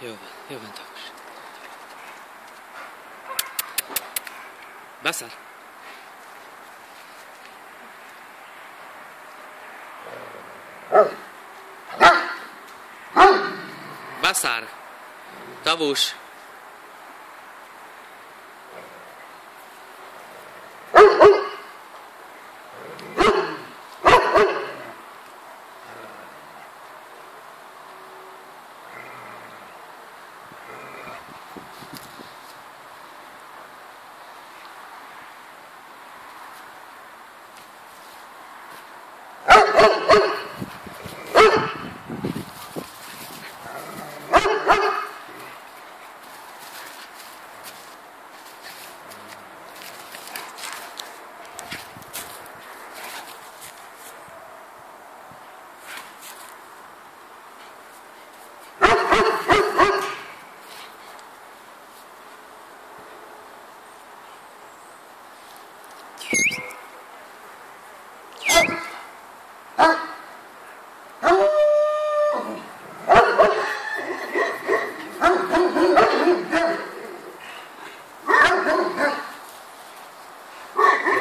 Jó van, Tamus. Beszár. Beszár. Tavus. Oh, oh, oh.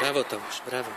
Tomasz, brawo.